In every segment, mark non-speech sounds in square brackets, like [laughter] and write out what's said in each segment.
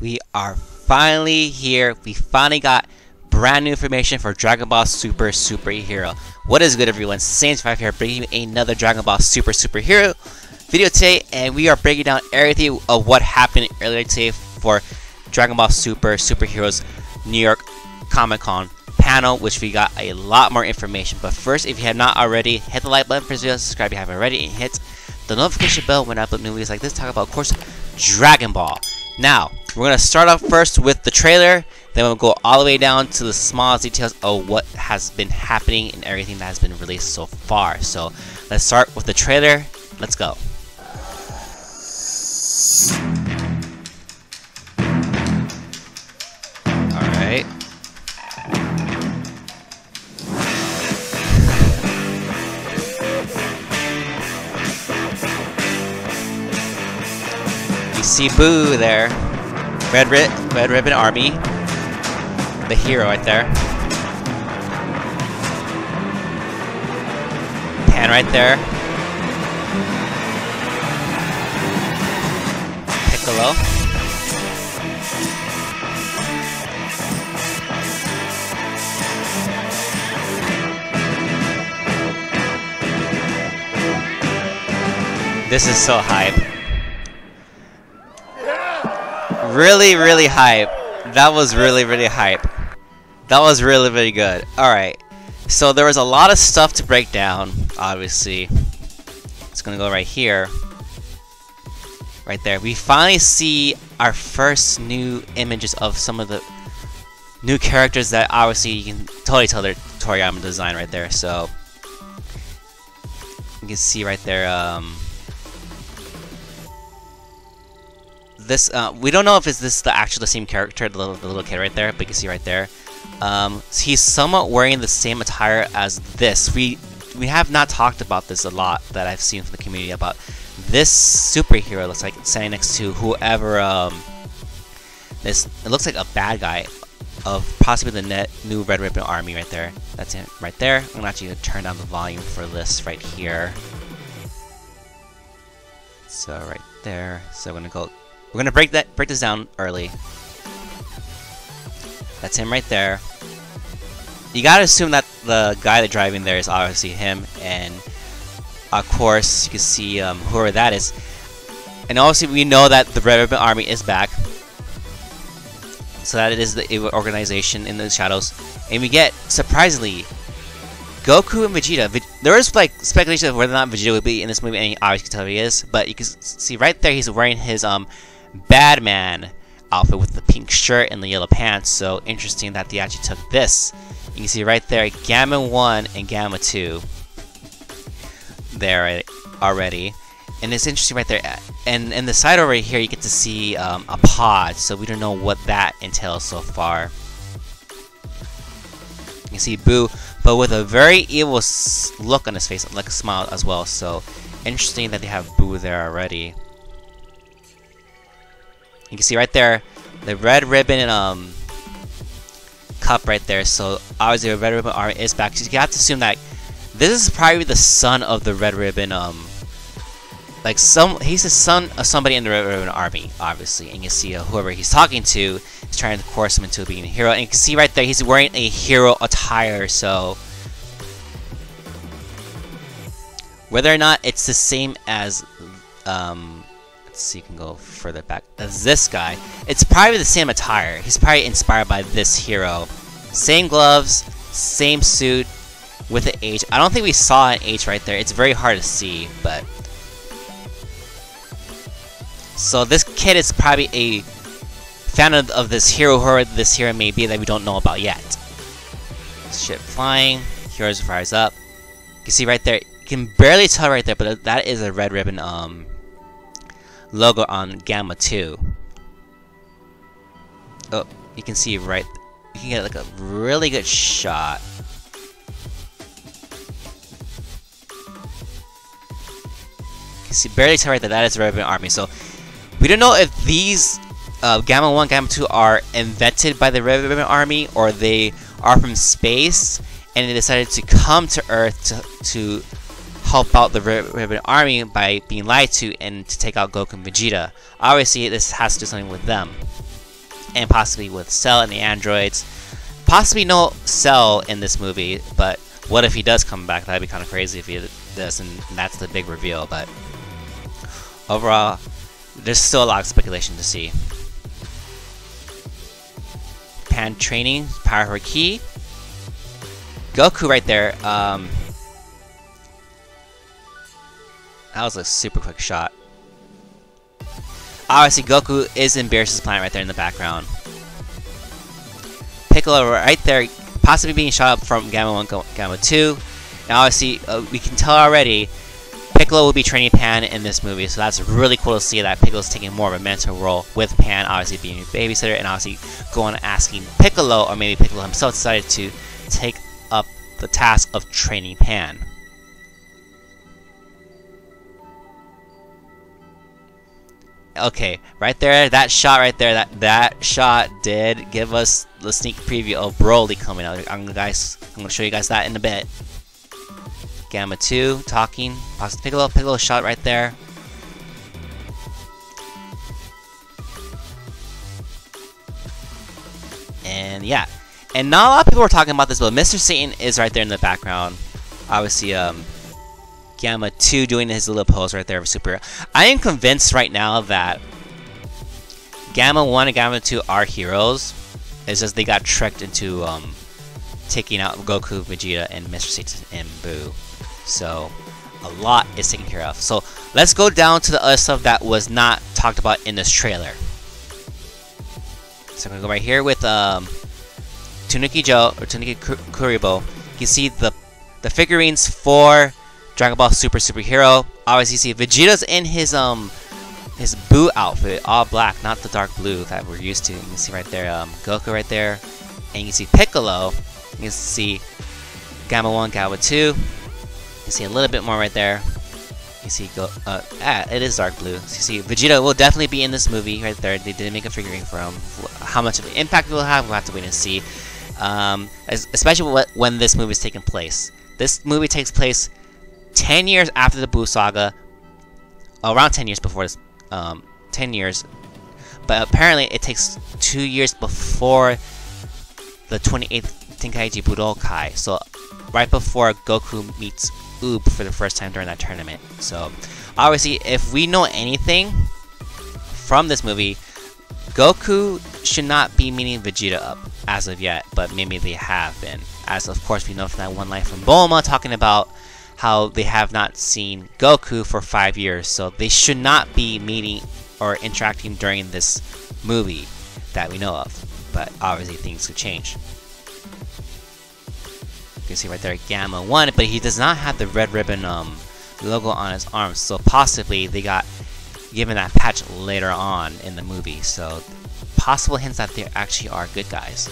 we are finally here. We finally got brand new information for Dragon Ball Super Superhero. What is good everyone? Saiyan Survive here bringing you another Dragon Ball Super Superhero video today and we are breaking down everything of what happened earlier today for Dragon Ball Super Superheroes New York Comic Con panel which we got a lot more information but first if you have not already hit the like button for this video subscribe if you haven't already and hit the notification bell when I upload new videos like this talk about of course Dragon Ball now we're gonna start off first with the trailer then we'll go all the way down to the smallest details of what has been happening and everything that has been released so far so let's start with the trailer let's go Alright. You see Boo there. Red, Ri Red Ribbon Army. The hero right there. Pan right there. Piccolo. This is so hype. Really, really hype. That was really, really hype. That was really, really good. Alright. So there was a lot of stuff to break down, obviously. It's gonna go right here. Right there. We finally see our first new images of some of the new characters that obviously you can totally tell they're Toriyama design right there. So you can see right there, um, this uh, we don't know if it's this the actual the same character, the little, the little kid right there, but you can see right there. Um, so he's somewhat wearing the same attire as this. We we have not talked about this a lot that I've seen from the community about this superhero. Looks like standing next to whoever. Um, this it looks like a bad guy of possibly the net new Red Ribbon Army right there. That's it right there. I'm gonna actually turn down the volume for this right here. So right there. So I'm gonna go we're gonna break that break this down early. That's him right there. You gotta assume that the guy that's driving there is obviously him, and of course you can see um, whoever that is. And obviously we know that the Red Ribbon Army is back. So that it is the organization in the shadows. And we get, surprisingly, Goku and Vegeta. Ve there like speculation of whether or not Vegeta would be in this movie, and obviously can tell he is. But you can see right there, he's wearing his um Badman outfit with the pink shirt and the yellow pants. So interesting that they actually took this. You can see right there, Gamma 1 and Gamma 2 there already. And it's interesting right there. And in the side over here, you get to see um, a pod. So we don't know what that entails so far. You can see Boo, but with a very evil look on his face, like a smile as well. So interesting that they have Boo there already. You can see right there, the red ribbon um, cup right there. So obviously the red ribbon army is back. So you have to assume that this is probably the son of the red ribbon um, like some he's the son of somebody in the red ribbon army obviously and you see uh, whoever he's talking to is trying to coerce him into being a hero and you can see right there he's wearing a hero attire so whether or not it's the same as um, let's you can go further back this guy it's probably the same attire he's probably inspired by this hero same gloves same suit with an H. I don't think we saw an H right there. It's very hard to see, but... So this kid is probably a fan of, of this hero, whoever this hero may be that we don't know about yet. Ship flying, heroes fires up. You can see right there, you can barely tell right there, but that is a red ribbon um logo on Gamma 2. Oh, you can see right, you can get like a really good shot. You can see barely tell right that that is the Red Army. So we don't know if these uh, Gamma 1, Gamma 2 are invented by the Red Army or they are from space and they decided to come to Earth to, to help out the Ribbon Army by being lied to and to take out Goku and Vegeta. Obviously, this has to do something with them. and possibly with Cell and the androids. Possibly no Cell in this movie, but what if he does come back? That'd be kind of crazy if he does, and that's the big reveal. But overall, there's still a lot of speculation to see. Pan training, power her key. Goku right there. Um, that was a super quick shot. Obviously, Goku is in Beerus' planet right there in the background. Piccolo right there, possibly being shot up from Gamma 1, Gamma 2. Now, obviously, uh, we can tell already, Piccolo will be training Pan in this movie, so that's really cool to see that Piccolo's taking more of a mentor role with Pan, obviously being a babysitter, and obviously going and asking Piccolo, or maybe Piccolo himself decided to take up the task of training Pan. Okay, right there, that shot right there, that that shot did give us the sneak preview of Broly coming out. I'm gonna guys, I'm gonna show you guys that in a bit. Gamma 2 talking, Piccolo, Piccolo shot right there. And yeah, and not a lot of people were talking about this, but Mr. Satan is right there in the background. Obviously, um, Gamma 2 doing his little pose right there of Super. I am convinced right now that Gamma 1 and Gamma 2 are heroes. It's just they got tricked into um, taking out Goku, Vegeta, and Mr. Satan and Boo. So, a lot is taken care of. So, let's go down to the other stuff that was not talked about in this trailer. So, I'm to go right here with um, Tanuki Joe, or Tanuki Kuribo. You can see the, the figurines for Dragon Ball Super Superhero. Obviously, you see Vegeta's in his um his Boo outfit, all black, not the dark blue that we're used to. You can see right there, um, Goku right there, and you can see Piccolo. You can see Gamma 1, Gamma 2. You can see a little bit more right there. You see, go, uh, ah, it is dark blue. So you see, Vegeta will definitely be in this movie right there. They didn't make a figurine for him. How much of an impact it will have, we'll have to wait and see. Um, especially when this movie is taking place. This movie takes place 10 years after the Boo Saga, around 10 years before this, um, 10 years, but apparently it takes 2 years before the 28th Tenkaichi Budokai, so right before Goku meets Oob for the first time during that tournament. So, obviously, if we know anything from this movie, Goku should not be meeting Vegeta up as of yet, but maybe they have been. As of course we know from that one line from Bulma talking about how they have not seen Goku for five years, so they should not be meeting or interacting during this movie that we know of. But obviously things could change. You can see right there Gamma 1, but he does not have the red ribbon um, logo on his arm, so possibly they got given that patch later on in the movie, so possible hints that they actually are good guys.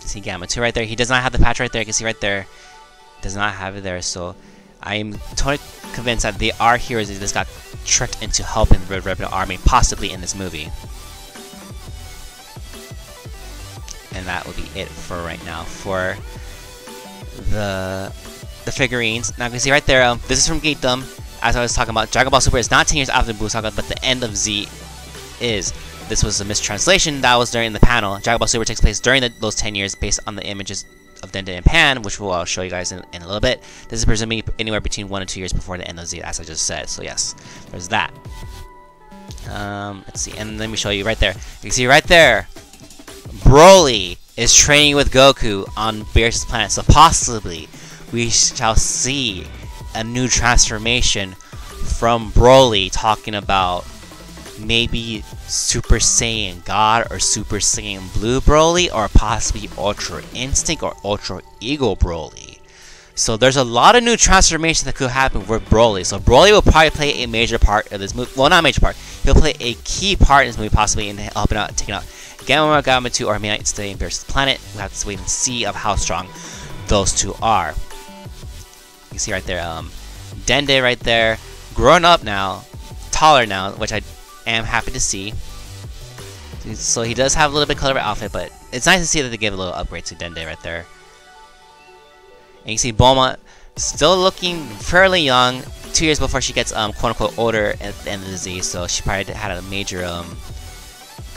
See Gamma 2 right there, he does not have the patch right there, you can see right there, does not have it there, so I'm totally convinced that they are heroes that just got tricked into helping the Red Ribbon Army, possibly in this movie. And that will be it for right now for the the figurines. Now you can see right there, um, this is from Geekdom. As I was talking about, Dragon Ball Super is not 10 years after Buu Saga, but the end of Z is. This was a mistranslation that was during the panel. Dragon Ball Super takes place during the, those 10 years based on the images of Dende and Pan, which we'll, I'll show you guys in, in, a little bit. This is presumably anywhere between one and two years before the end of Z, as I just said. So yes, there's that. Um, let's see, and let me show you right there. You can see right there, Broly is training with Goku on Beerus' planet. So possibly we shall see a new transformation from Broly talking about maybe Super Saiyan God or Super Saiyan Blue Broly or possibly Ultra Instinct or Ultra Ego Broly. So there's a lot of new transformations that could happen with Broly. So Broly will probably play a major part of this movie. Well, not a major part. He'll play a key part in this movie, possibly in helping out, taking out Gamma 1, Gamma 2, or maybe stay in Beerus' planet. We'll have to wait and see of how strong those two are. You see right there, um, Dende right there, grown up now, taller now, which I am happy to see. So he does have a little bit color outfit, but it's nice to see that they give a little upgrade to Dende right there. And you see Bulma still looking fairly young, two years before she gets um, quote unquote older at the end of the Z, so she probably had a major um,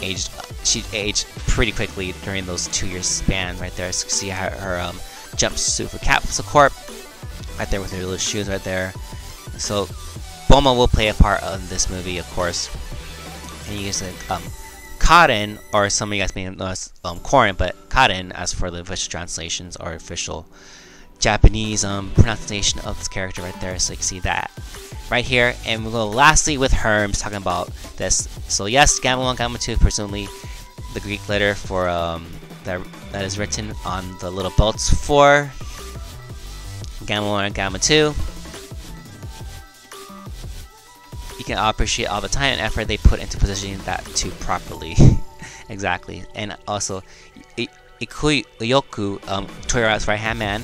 aged she aged pretty quickly during those two years span right there. So you see her, her um, jumpsuit for Capsule Corp right there with her little shoes right there. So Bulma will play a part of this movie, of course. And like um, Karin, or some of you guys may know as um, Korin, but Karin as for the official translations or official Japanese um, pronunciation of this character right there. So you can see that right here. And we'll go lastly with Herms talking about this. So yes, Gamma 1, Gamma 2, presumably the Greek letter for um, that, that is written on the little belts for Gamma 1 and Gamma 2. You can appreciate all the time and effort they put into positioning that to properly. [laughs] exactly. And also, Iyoku, um, Toriyama's right hand man,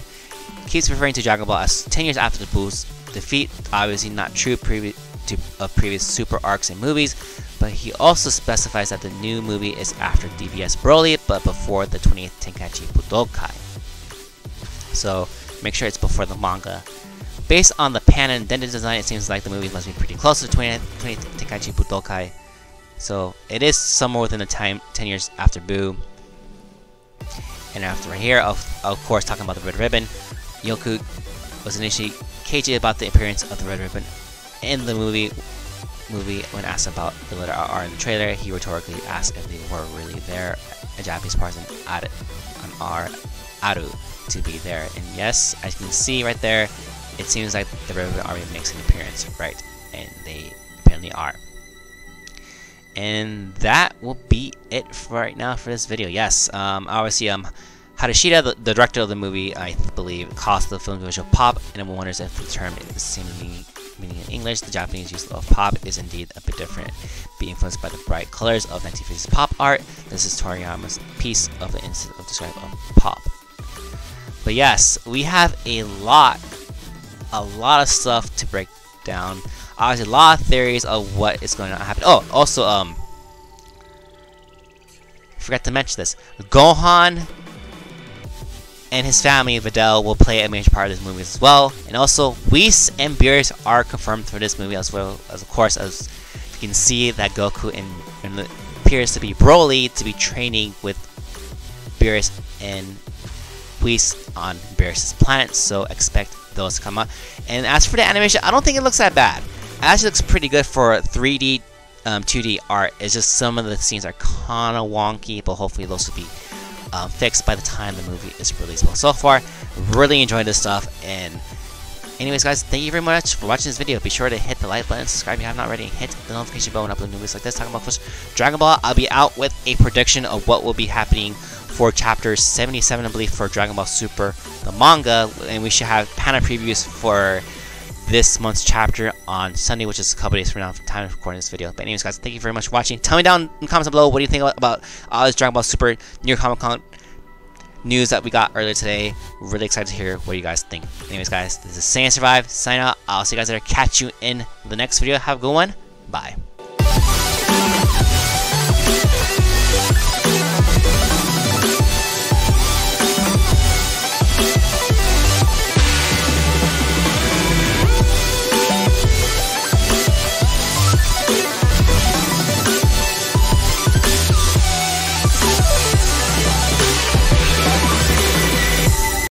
keeps referring to Dragon Ball as 10 years after the Boo's defeat. Obviously, not true previ to, of previous super arcs and movies, but he also specifies that the new movie is after DBS Broly, but before the 20th Tenkaichi Budokai. So, make sure it's before the manga. Based on the pan and Dende design, it seems like the movie must be pretty close to 20th, 20th Tenkaichi Budokai. So, it is somewhere within the time 10 years after Boo. And after right here, of, of course, talking about the Red Ribbon, Iyoku was initially cagey about the appearance of the Red Ribbon in the movie. Movie when asked about the letter R in the trailer, he rhetorically asked if they were really there. A Japanese person added an R, aru, to be there. And yes, as you can see right there, it seems like the Ribbon Army makes an appearance, right? And they apparently are. And that will be it for right now for this video. Yes, um, obviously, um, Harashida, the, the, director of the movie, I believe, caused the film visual pop, and everyone wonders if the term is the same meaning, meaning in English. The Japanese use of pop is indeed a bit different, being influenced by the bright colors of 1950s pop art. This is Toriyama's piece of the instance of describe of pop. But yes, we have a lot, a lot of stuff to break down. Obviously, a lot of theories of what is going to happen. Oh, also, um, forgot to mention this. Gohan and his family, Videl, will play a major part of this movie as well. And also, Whis and Beerus are confirmed for this movie as well, as of course, as you can see that Goku and, and appears to be Broly to be training with Beerus and Whis on Beerus' planet, so expect those come out. And as for the animation, I don't think it looks that bad. It actually looks pretty good for 3D, um, 2D art. It's just some of the scenes are kind of wonky, but hopefully those will be um, fixed by the time the movie is released. Well, so far, really enjoyed this stuff, and anyways, guys, thank you very much for watching this video. Be sure to hit the like button, subscribe if you have not already, hit the notification bell when I upload new movies like this, talking about Dragon Ball. I'll be out with a prediction of what will be happening for chapter 77, I believe, for Dragon Ball Super, the manga, and we should have panel previews for this month's chapter on Sunday, which is a couple days from now from time of recording this video. But anyways, guys, thank you very much for watching. Tell me down in the comments below what do you think about all this Dragon Ball Super York Comic Con news that we got earlier today. Really excited to hear what you guys think. Anyways, guys, this is Saiyan Survive. Sign out. I'll see you guys later. Catch you in the next video. Have a good one. Bye.